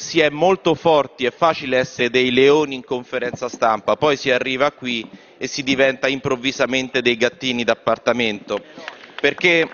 Si è molto forti, è facile essere dei leoni in conferenza stampa, poi si arriva qui e si diventa improvvisamente dei gattini d'appartamento. Perché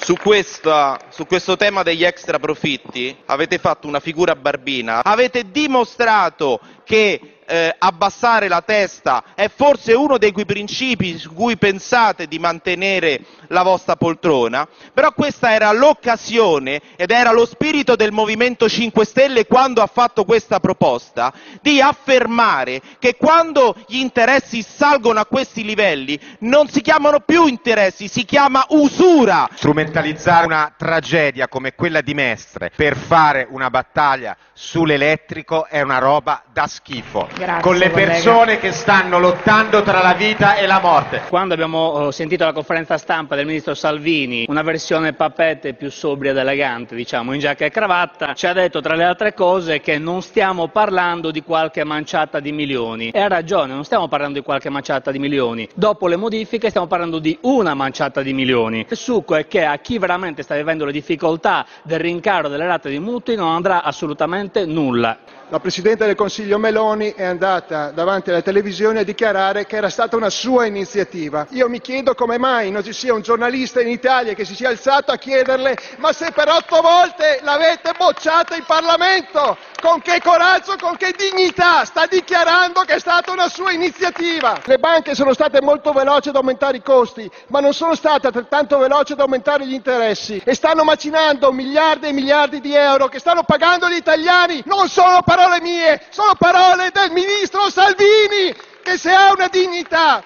su, questa, su questo tema degli extra profitti avete fatto una figura barbina, avete dimostrato che eh, abbassare la testa è forse uno dei principi su cui pensate di mantenere la vostra poltrona, però questa era l'occasione ed era lo spirito del Movimento 5 Stelle quando ha fatto questa proposta di affermare che quando gli interessi salgono a questi livelli non si chiamano più interessi, si chiama usura. Strumentalizzare una tragedia come quella di Mestre per fare una battaglia sull'elettrico è una roba da schifo. Grazie, con le collega. persone che stanno lottando tra la vita e la morte. Quando abbiamo eh, sentito la conferenza stampa del ministro Salvini, una versione papete più sobria ed elegante, diciamo, in giacca e cravatta, ci ha detto tra le altre cose che non stiamo parlando di qualche manciata di milioni. E ha ragione, non stiamo parlando di qualche manciata di milioni. Dopo le modifiche stiamo parlando di una manciata di milioni. Il succo è che a chi veramente sta vivendo le difficoltà del rincaro delle rate di mutui non andrà assolutamente nulla. La Presidente del Consiglio Meloni è andata davanti alle televisioni a dichiarare che era stata una sua iniziativa. Io mi chiedo come mai non ci sia un giornalista in Italia che si sia alzato a chiederle ma se per otto volte l'avete bocciata in Parlamento, con che coraggio, con che dignità sta dichiarando che è stata una sua iniziativa. Le banche sono state molto veloci ad aumentare i costi, ma non sono state altrettanto veloci ad aumentare gli interessi e stanno macinando miliardi e miliardi di euro che stanno pagando gli italiani. Non sono parole mie, sono parole del ministro Salvini che se ha una dignità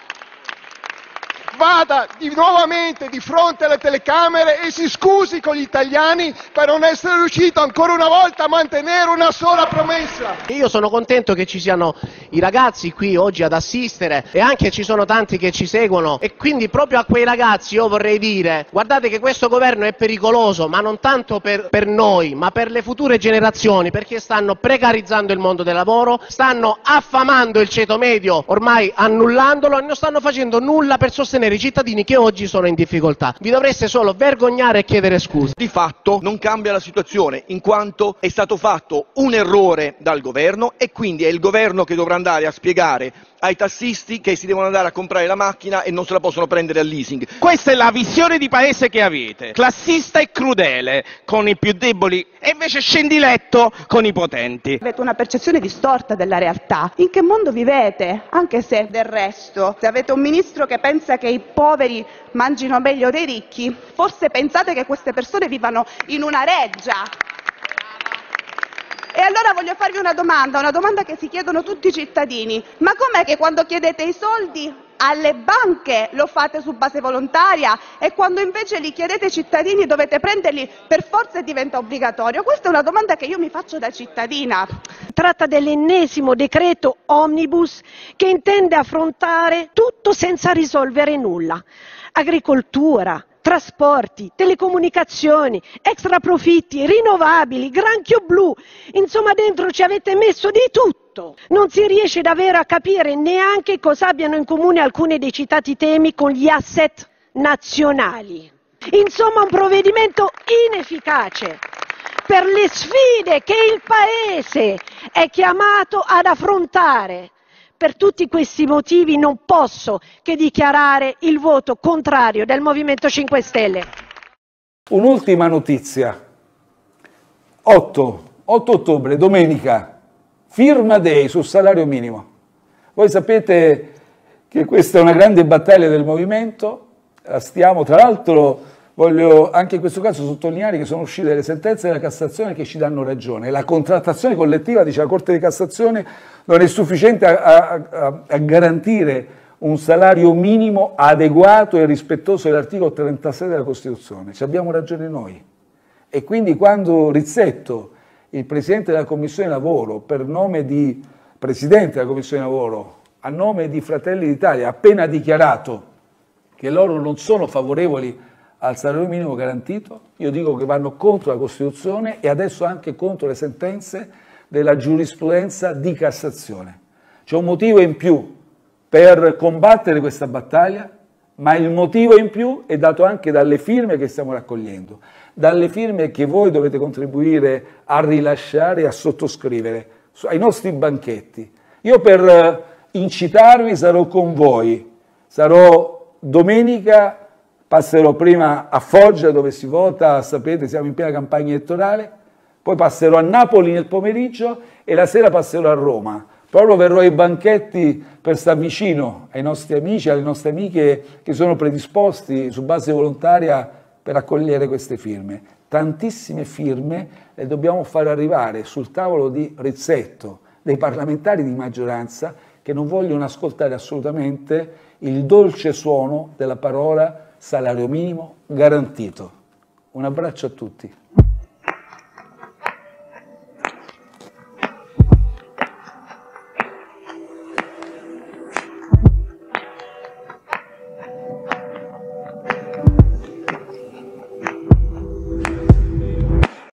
vada di nuovamente di fronte alle telecamere e si scusi con gli italiani per non essere riuscito ancora una volta a mantenere una sola promessa. Io sono contento che ci siano i ragazzi qui oggi ad assistere e anche ci sono tanti che ci seguono e quindi proprio a quei ragazzi io vorrei dire guardate che questo governo è pericoloso ma non tanto per, per noi ma per le future generazioni perché stanno precarizzando il mondo del lavoro, stanno affamando il ceto medio ormai annullandolo e non stanno facendo nulla per sostenere i cittadini che oggi sono in difficoltà. Vi dovreste solo vergognare e chiedere scusa. Di fatto non cambia la situazione, in quanto è stato fatto un errore dal governo e quindi è il governo che dovrà andare a spiegare ai tassisti che si devono andare a comprare la macchina e non se la possono prendere al leasing. Questa è la visione di paese che avete, classista e crudele con i più deboli e invece scendiletto con i potenti. Avete una percezione distorta della realtà. In che mondo vivete? Anche se del resto, se avete un ministro che pensa che i poveri mangino meglio dei ricchi, forse pensate che queste persone vivano in una reggia. E allora voglio farvi una domanda, una domanda che si chiedono tutti i cittadini. Ma com'è che quando chiedete i soldi alle banche lo fate su base volontaria e quando invece li chiedete ai cittadini dovete prenderli per forza e diventa obbligatorio? Questa è una domanda che io mi faccio da cittadina. Tratta dell'ennesimo decreto omnibus che intende affrontare tutto senza risolvere nulla. Agricoltura, trasporti, telecomunicazioni, extra profitti, rinnovabili, granchio blu. Insomma, dentro ci avete messo di tutto. Non si riesce davvero a capire neanche cosa abbiano in comune alcuni dei citati temi con gli asset nazionali. Insomma, un provvedimento inefficace per le sfide che il Paese è chiamato ad affrontare. Per tutti questi motivi non posso che dichiarare il voto contrario del Movimento 5 Stelle. Un'ultima notizia. 8, 8 ottobre, domenica, firma day sul salario minimo. Voi sapete che questa è una grande battaglia del movimento, la stiamo, tra l'altro voglio anche in questo caso sottolineare che sono uscite delle sentenze della Cassazione che ci danno ragione. La contrattazione collettiva, dice la Corte di Cassazione, non è sufficiente a, a- a- a garantire un salario minimo adeguato e rispettoso dell'articolo 36 della Costituzione. Ci abbiamo ragione noi. E quindi quando Rizzetto, il Presidente della Commissione Lavoro, per nome di Presidente della Commissione Lavoro, a nome di Fratelli d'Italia, ha appena dichiarato che loro non sono favorevoli al salario minimo garantito, io dico che vanno contro la Costituzione e adesso anche contro le sentenze della giurisprudenza di Cassazione. C'è un motivo in più per combattere questa battaglia, ma il motivo in più è dato anche dalle firme che stiamo raccogliendo, dalle firme che voi dovete contribuire a rilasciare e a sottoscrivere ai nostri banchetti. Io per eh, incitarvi sarò con voi, sarò domenica, passerò prima a Foggia dove si vota, sapete siamo in piena campagna elettorale, poi passerò a Napoli nel pomeriggio e la sera passerò a Roma. Proprio verrò ai banchetti per stare vicino ai nostri amici, alle nostre amiche che sono predisposti su base volontaria per accogliere queste firme. Tantissime firme le dobbiamo far arrivare sul tavolo di Rizzetto dei parlamentari di maggioranza che non vogliono ascoltare assolutamente il dolce suono della parola salario minimo garantito. Un abbraccio a tutti.